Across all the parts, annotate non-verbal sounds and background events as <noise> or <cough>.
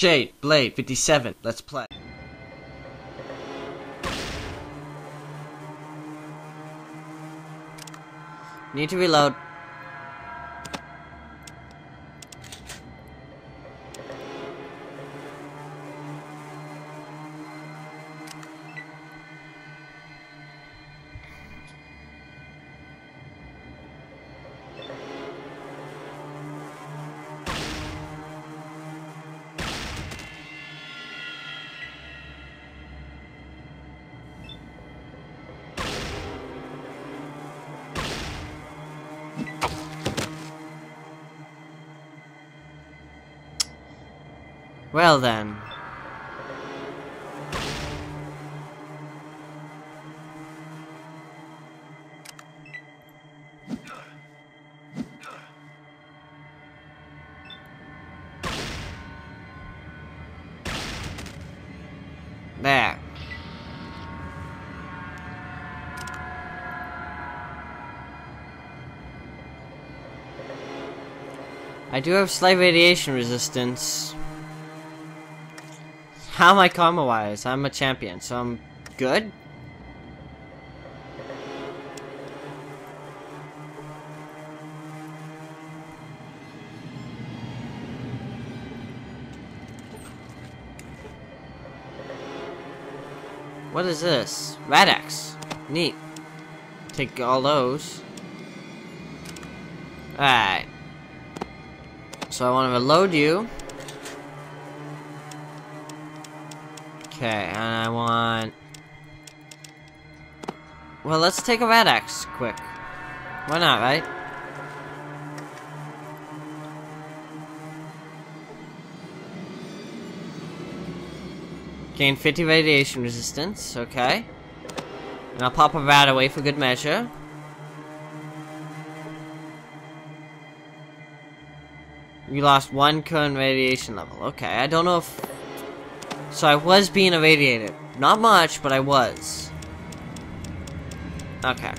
Shade, Blade, 57. Let's play. Need to reload. Well then. There. I do have slight radiation resistance. How am I karma-wise? I'm a champion, so I'm good? What is this? Rad-X. Neat. Take all those. Alright. So I want to reload you. Okay, and I want... Well, let's take a Rad-X quick. Why not, right? Gain 50 radiation resistance, okay. And I'll pop a RadAway for good measure. You lost one current radiation level. Okay, I don't know if... So I was being irradiated. Not much, but I was. Okay.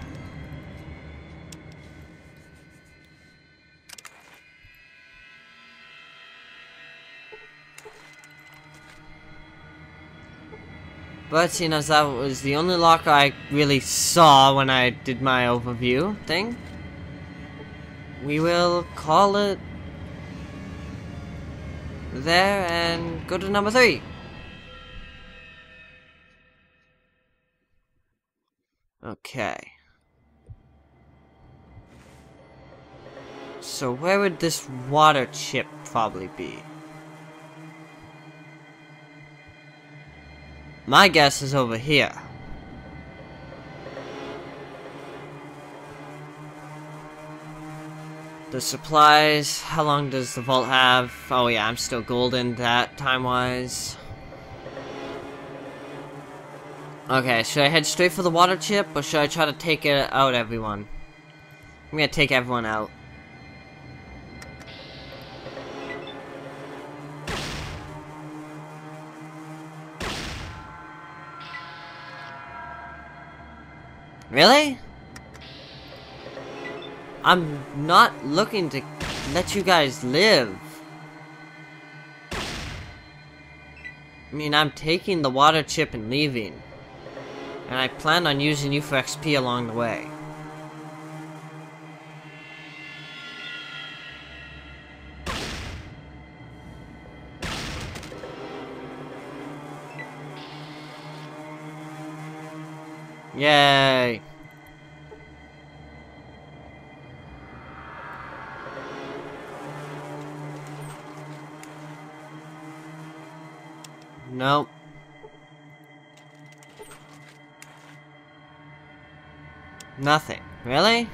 But seeing as that was the only locker I really saw when I did my overview thing, we will call it there and go to number three. Okay. So where would this water chip probably be? My guess is over here. The supplies, how long does the vault have? Oh yeah, I'm still golden that time-wise. Okay, should I head straight for the water chip, or should I try to take it out everyone? I'm gonna take everyone out. Really? I'm not looking to let you guys live. I mean, I'm taking the water chip and leaving. And I plan on using you for XP along the way. Yay! Nope. Nothing. Really? You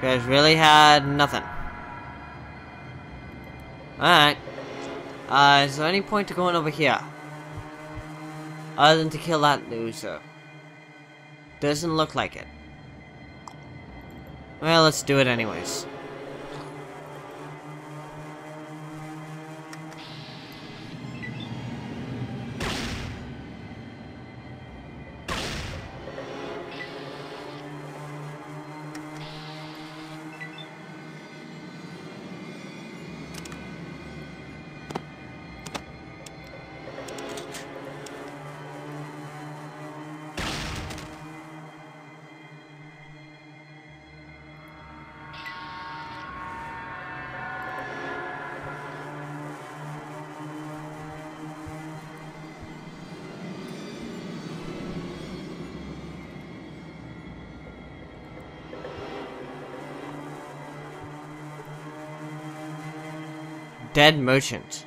guys really had nothing. Alright. Uh, is there any point to going over here? Other than to kill that loser. Doesn't look like it. Well, let's do it anyways. Dead merchant.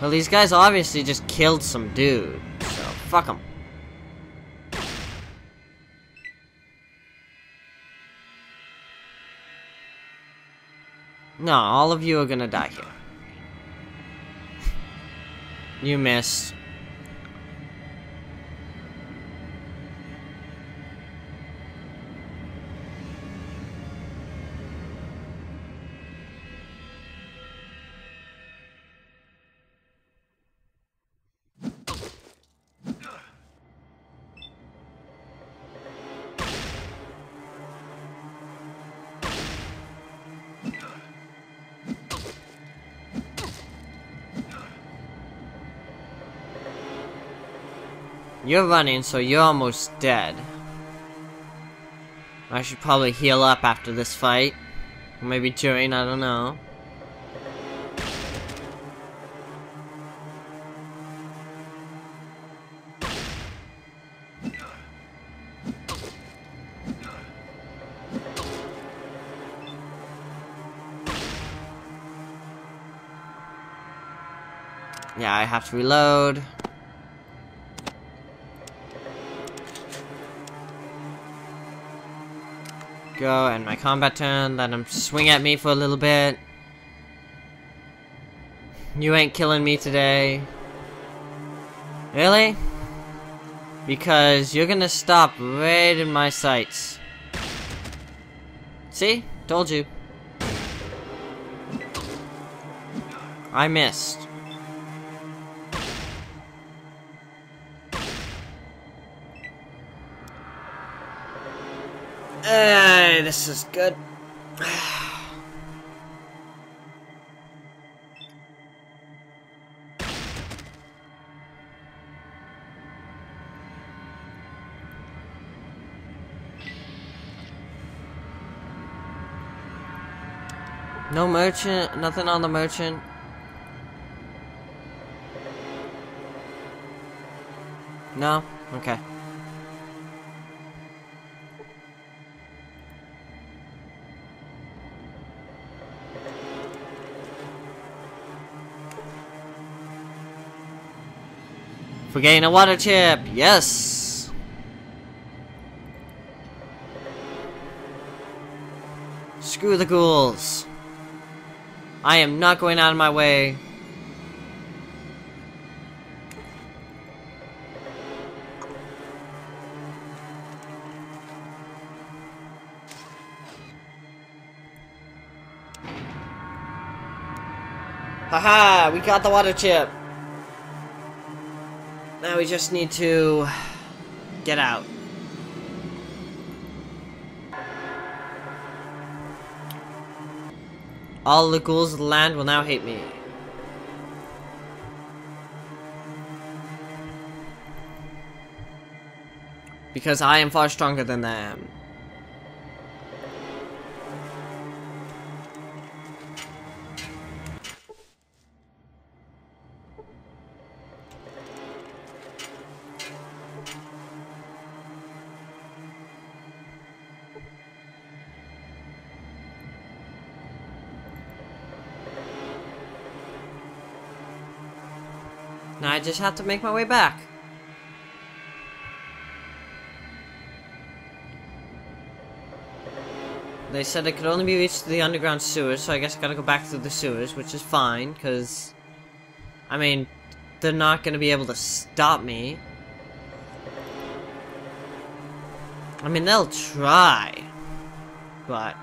Well, these guys obviously just killed some dude, so fuck them. No, all of you are gonna die here. You missed. You're running, so you're almost dead. I should probably heal up after this fight. Maybe during, I don't know. Yeah, I have to reload. Go, and my combat turn, let him swing at me for a little bit. You ain't killing me today. Really? Because you're gonna stop right in my sights. See? Told you. I missed. Hey, this is good. <sighs> No merchant, nothing on the merchant. No? Okay. For getting a water chip, yes! Screw the ghouls. I am not going out of my way. Haha, we got the water chip. Now we just need to get out. All the ghouls of the land will now hate me. Because I am far stronger than them. Now I just have to make my way back. They said it could only be reached through the underground sewers, so I guess I gotta go back through the sewers, which is fine, because... I mean, they're not gonna be able to stop me. I mean, they'll try. But...